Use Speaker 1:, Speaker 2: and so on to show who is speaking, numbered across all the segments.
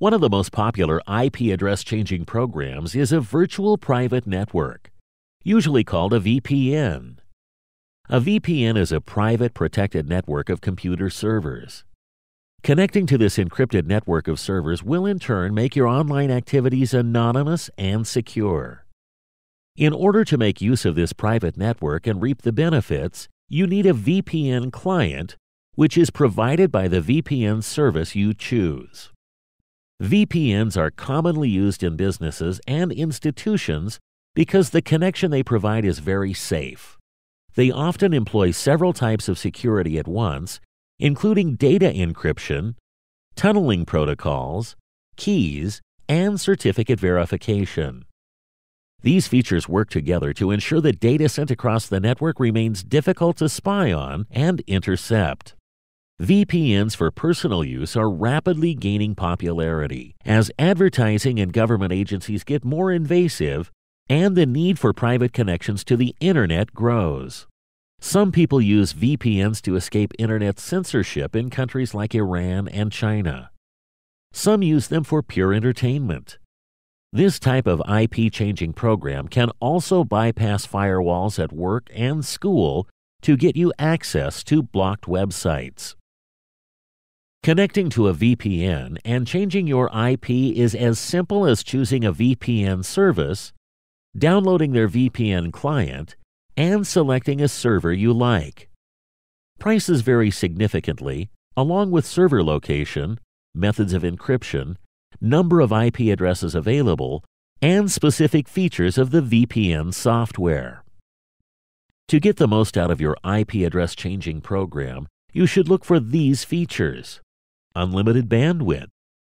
Speaker 1: One of the most popular IP address changing programs is a virtual private network, usually called a VPN. A VPN is a private protected network of computer servers. Connecting to this encrypted network of servers will in turn make your online activities anonymous and secure. In order to make use of this private network and reap the benefits, you need a VPN client, which is provided by the VPN service you choose. VPNs are commonly used in businesses and institutions because the connection they provide is very safe. They often employ several types of security at once, including data encryption, tunneling protocols, keys, and certificate verification. These features work together to ensure that data sent across the network remains difficult to spy on and intercept. VPNs for personal use are rapidly gaining popularity as advertising and government agencies get more invasive and the need for private connections to the Internet grows. Some people use VPNs to escape Internet censorship in countries like Iran and China. Some use them for pure entertainment. This type of IP changing program can also bypass firewalls at work and school to get you access to blocked websites. Connecting to a VPN and changing your IP is as simple as choosing a VPN service, downloading their VPN client, and selecting a server you like. Prices vary significantly, along with server location, methods of encryption, number of IP addresses available, and specific features of the VPN software. To get the most out of your IP address changing program, you should look for these features unlimited bandwidth,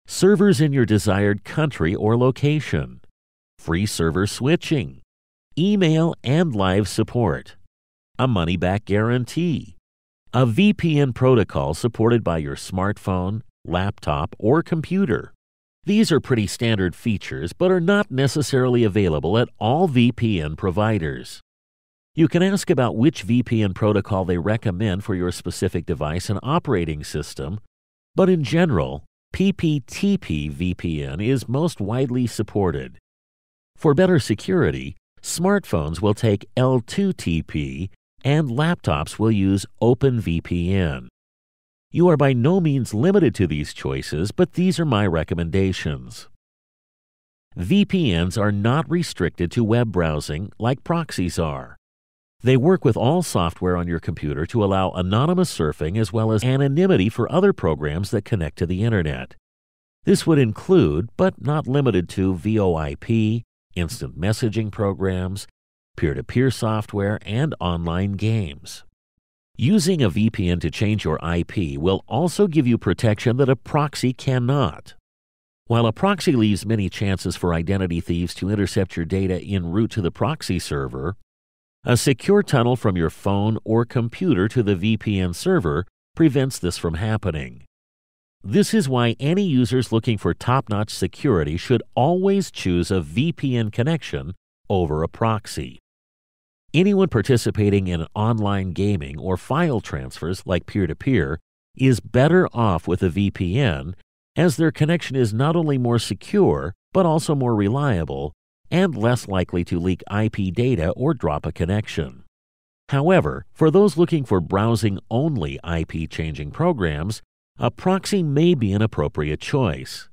Speaker 1: servers in your desired country or location, free server switching, email and live support, a money back guarantee, a VPN protocol supported by your smartphone, laptop, or computer. These are pretty standard features but are not necessarily available at all VPN providers. You can ask about which VPN protocol they recommend for your specific device and operating system but in general, PPTP VPN is most widely supported. For better security, smartphones will take L2TP and laptops will use OpenVPN. You are by no means limited to these choices, but these are my recommendations. VPNs are not restricted to web browsing like proxies are. They work with all software on your computer to allow anonymous surfing as well as anonymity for other programs that connect to the Internet. This would include, but not limited to, VoIP, instant messaging programs, peer to peer software, and online games. Using a VPN to change your IP will also give you protection that a proxy cannot. While a proxy leaves many chances for identity thieves to intercept your data en route to the proxy server, a secure tunnel from your phone or computer to the VPN server prevents this from happening. This is why any users looking for top notch security should always choose a VPN connection over a proxy. Anyone participating in online gaming or file transfers like peer to peer is better off with a VPN as their connection is not only more secure but also more reliable and less likely to leak IP data or drop a connection. However, for those looking for browsing only IP changing programs, a proxy may be an appropriate choice.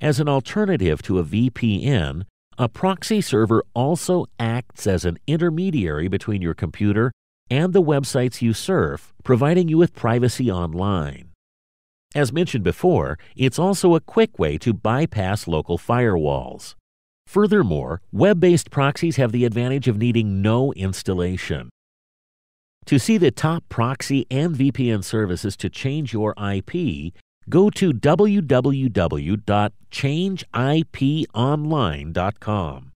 Speaker 1: As an alternative to a VPN, a proxy server also acts as an intermediary between your computer and the websites you surf, providing you with privacy online. As mentioned before, it's also a quick way to bypass local firewalls. Furthermore, web based proxies have the advantage of needing no installation. To see the top proxy and VPN services to change your IP, go to www.changeiponline.com.